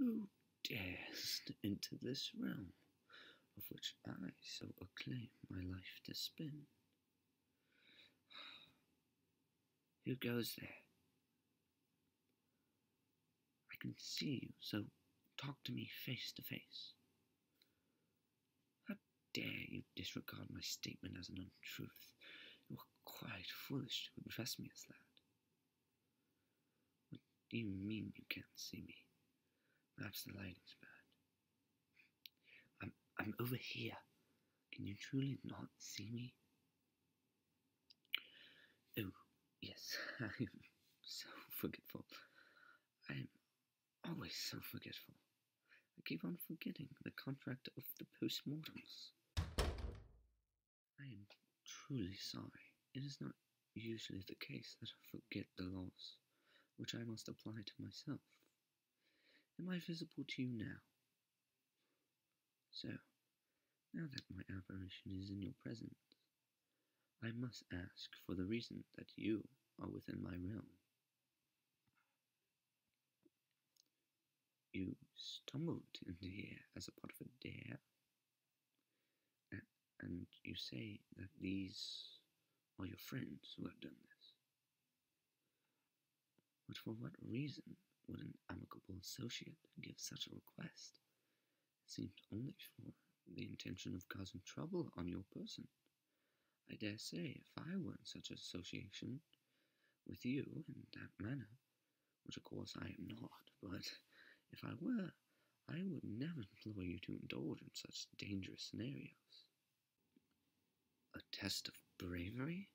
Who dares to enter this realm, of which I so acclaim my life to spend? Who goes there? I can see you, so talk to me face to face. How dare you disregard my statement as an untruth? You are quite foolish to address me as that. What do you mean you can't see me? Perhaps the lighting's bad. I'm I'm over here. Can you truly not see me? Oh, yes, I'm so forgetful. I'm always so forgetful. I keep on forgetting the contract of the postmortems. I am truly sorry. It is not usually the case that I forget the laws, which I must apply to myself. Am I visible to you now? So, now that my apparition is in your presence, I must ask for the reason that you are within my realm. You stumbled into here as a part of a dare, and you say that these are your friends who have done this. But for what reason would an amicable associate give such a request? It seems only for the intention of causing trouble on your person. I dare say, if I were in such association with you in that manner, which of course I am not, but if I were, I would never implore you to indulge in such dangerous scenarios. A test of bravery?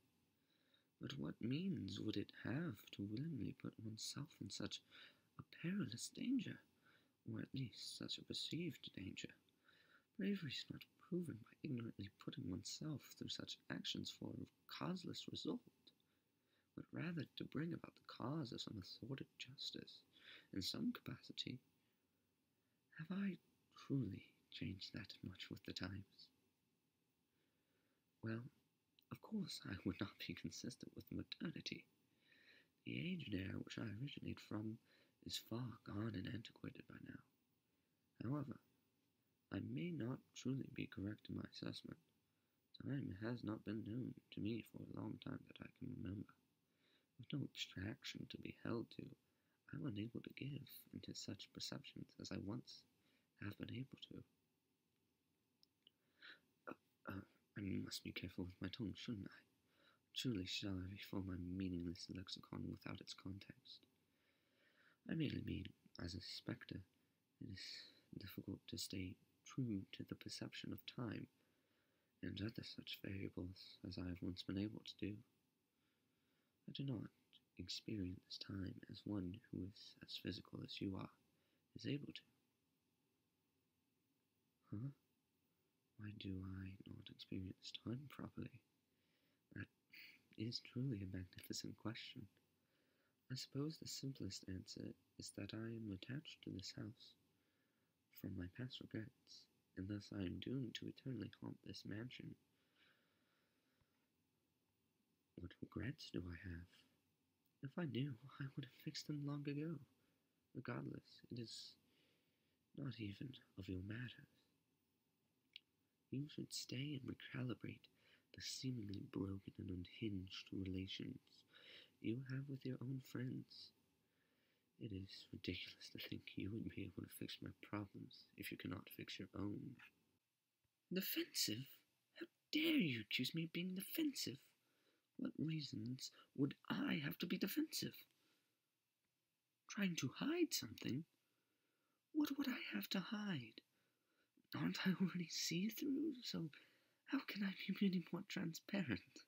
But what means would it have to willingly put oneself in such a perilous danger, or at least such a perceived danger? Bravery is not proven by ignorantly putting oneself through such actions for a causeless result, but rather to bring about the cause of some thwarted justice in some capacity. Have I truly changed that much with the times? Well, of course I would not be consistent with modernity. The aged era which I originate from is far gone and antiquated by now. However, I may not truly be correct in my assessment. Time has not been known to me for a long time that I can remember. With no abstraction to be held to, I am unable to give into such perceptions as I once have been able to. Uh, uh, I must be careful with my tongue, shouldn't I? Truly shall I refill my meaningless lexicon without its context. I merely mean, as a spectre, it is difficult to stay true to the perception of time and other such variables as I have once been able to do. I do not experience time as one who is as physical as you are is able to. Huh? Why do I not experience time properly? That is truly a magnificent question. I suppose the simplest answer is that I am attached to this house from my past regrets, and thus I am doomed to eternally haunt this mansion. What regrets do I have? If I knew, I would have fixed them long ago. Regardless, it is not even of your matters. You should stay and recalibrate the seemingly broken and unhinged relations you have with your own friends. It is ridiculous to think you would be able to fix my problems if you cannot fix your own. Defensive? How dare you accuse me of being defensive? What reasons would I have to be defensive? Trying to hide something? What would I have to hide? Aren't I already see through? So how can I be any more transparent?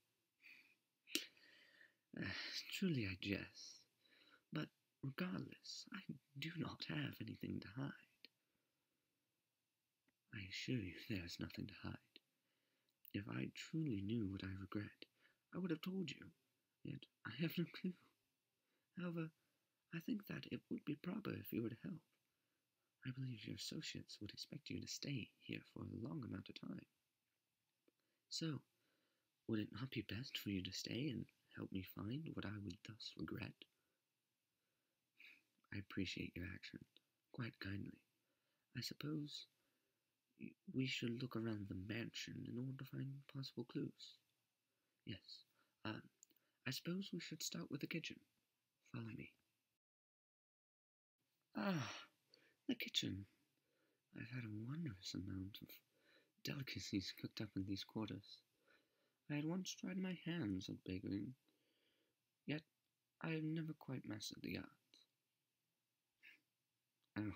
Truly, I jest. But regardless, I do not have anything to hide. I assure you there is nothing to hide. If I truly knew what I regret, I would have told you, yet I have no clue. However, I think that it would be proper if you were to help. I believe your associates would expect you to stay here for a long amount of time. So, would it not be best for you to stay and help me find what I would thus regret? I appreciate your action, quite kindly. I suppose we should look around the mansion in order to find possible clues. Yes. Uh, I suppose we should start with the kitchen. Follow me. Ah, the kitchen. I've had a wondrous amount of delicacies cooked up in these quarters. I had once tried my hands at baking, yet I have never quite mastered the art. Oh,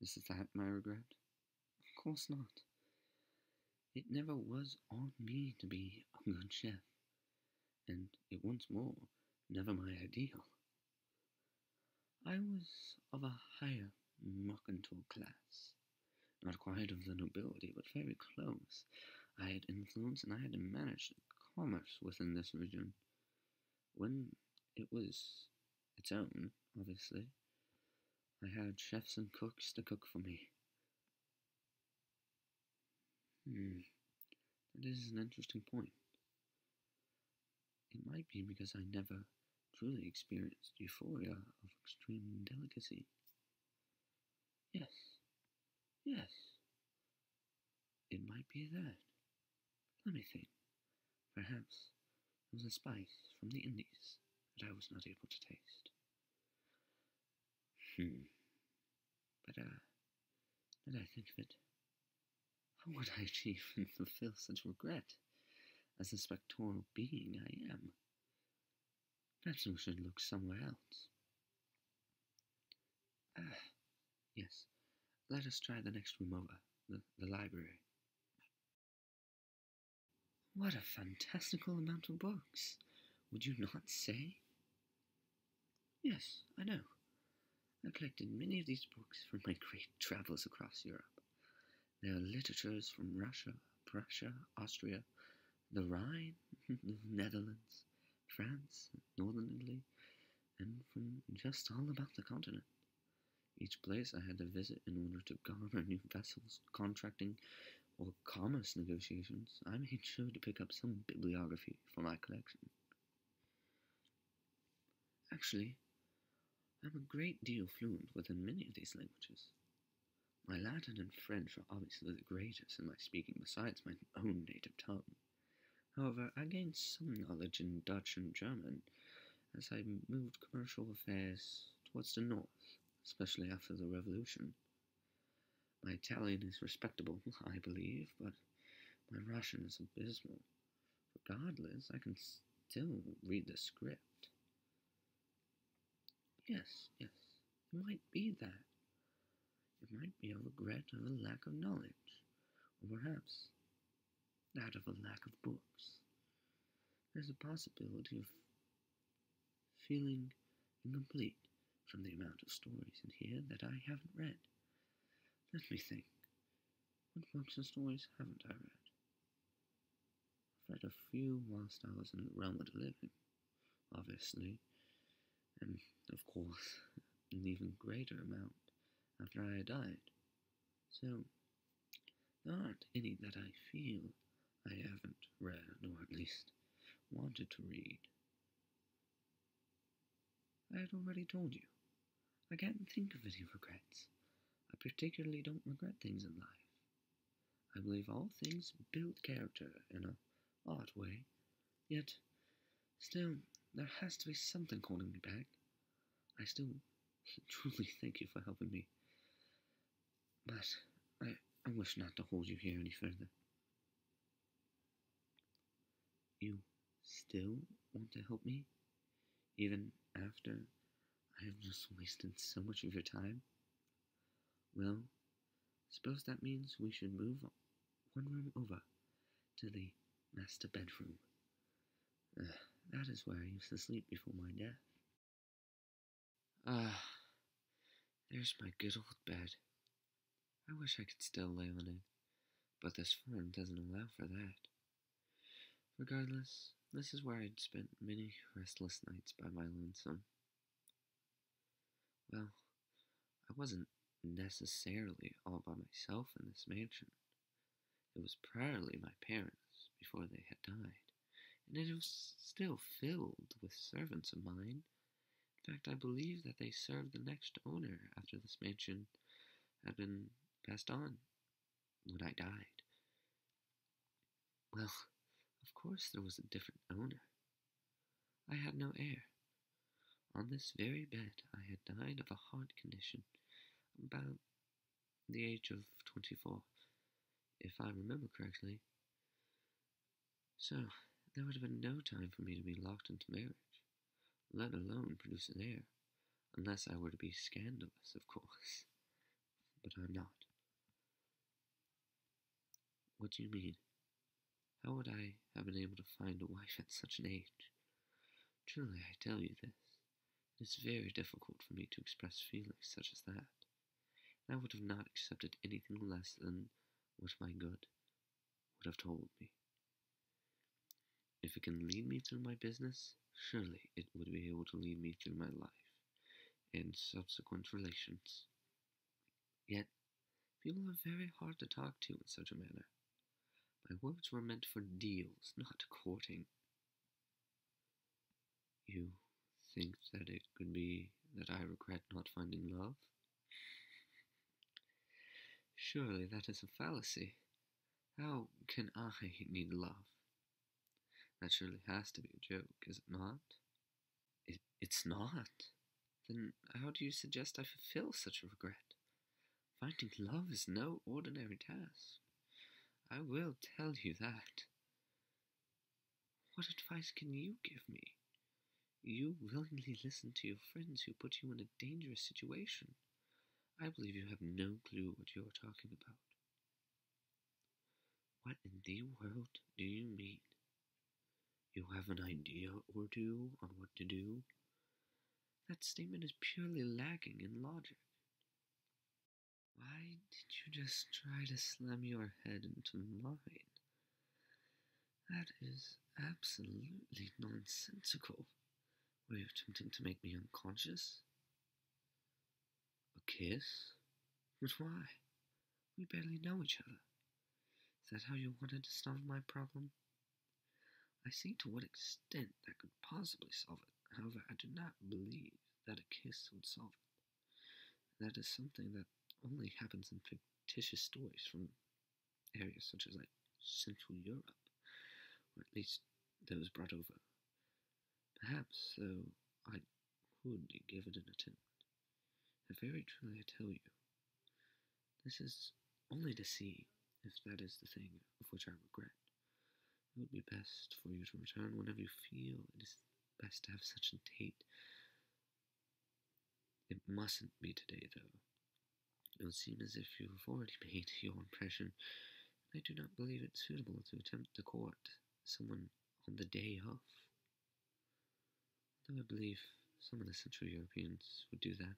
is that my regret? Of course not. It never was on me to be a good chef, and it once more never my ideal. I was of a higher mercantile class, not quite of the nobility, but very close. I had influence and I had to manage commerce within this region. When it was its own, obviously, I had chefs and cooks to cook for me. Hmm, that is an interesting point. It might be because I never truly experienced euphoria of extreme delicacy. Yes, yes, it might be that. Let me think. Perhaps was a spice from the Indies that I was not able to taste. Hmm. But, uh, now I think of it, how would I achieve and fulfill such regret as the spectral being I am? Perhaps we should look somewhere else. Ah, yes. Let us try the next room over, the, the library. What a fantastical amount of books, would you not say? Yes, I know. I collected many of these books from my great travels across Europe. They are literatures from Russia, Prussia, Austria, the Rhine, the Netherlands, France, northern Italy, and from just all about the continent. Each place I had to visit in order to garner new vessels, contracting, or commerce negotiations, I made sure to pick up some bibliography for my collection. Actually, I'm a great deal fluent within many of these languages. My Latin and French are obviously the greatest in my speaking besides my own native tongue. However, I gained some knowledge in Dutch and German as I moved commercial affairs towards the north, especially after the Revolution. My Italian is respectable, I believe, but my Russian is abysmal. Regardless, I can still read the script. Yes, yes, it might be that. It might be a regret of a lack of knowledge, or perhaps that of a lack of books. There's a possibility of feeling incomplete from the amount of stories in here that I haven't read. Let me think. What books and stories haven't I read? I've read a few whilst I was in the realm of the living, obviously, and of course, an even greater amount after I died. So, there aren't any that I feel I haven't read, or at least wanted to read. I had already told you. I can't think of any regrets. I particularly don't regret things in life. I believe all things build character in a odd way, yet still there has to be something holding me back. I still truly thank you for helping me, but I, I wish not to hold you here any further. You still want to help me, even after I have just wasted so much of your time? Well, suppose that means we should move one room over to the master bedroom. Uh, that is where I used to sleep before my death. Ah, there's my good old bed. I wish I could still lay on it, but this fern doesn't allow for that. Regardless, this is where I'd spent many restless nights by my lonesome. Well, I wasn't necessarily all by myself in this mansion. It was priorly my parents before they had died, and it was still filled with servants of mine. In fact, I believe that they served the next owner after this mansion had been passed on when I died. Well, of course there was a different owner. I had no heir. On this very bed I had died of a heart condition about the age of twenty four, if I remember correctly. So there would have been no time for me to be locked into marriage, let alone produce an heir, unless I were to be scandalous, of course. But I'm not. What do you mean? How would I have been able to find a wife at such an age? Truly, I tell you this. It is very difficult for me to express feelings such as that. I would have not accepted anything less than what my good would have told me. If it can lead me through my business, surely it would be able to lead me through my life and subsequent relations. Yet, people are very hard to talk to in such a manner. My words were meant for deals, not courting. You think that it could be that I regret not finding love? Surely that is a fallacy. How can I need love? That surely has to be a joke, is it not? It, it's not. Then how do you suggest I fulfill such a regret? Finding love is no ordinary task. I will tell you that. What advice can you give me? You willingly listen to your friends who put you in a dangerous situation. I believe you have no clue what you are talking about. What in the world do you mean? You have an idea or two on what to do? That statement is purely lacking in logic. Why did you just try to slam your head into mine? That is absolutely nonsensical. Were you attempting to make me unconscious? Kiss? But why? We barely know each other. Is that how you wanted to solve my problem? I see to what extent that could possibly solve it. However, I do not believe that a kiss would solve it. That is something that only happens in fictitious stories from areas such as like Central Europe, or at least those brought over. Perhaps, though, I would give it an attempt. And very truly I tell you, this is only to see if that is the thing of which I regret. It would be best for you to return whenever you feel it is best to have such a date. It mustn't be today, though. It would seem as if you have already made your impression. I do not believe it suitable to attempt to court someone on the day of. Though I believe some of the Central Europeans would do that.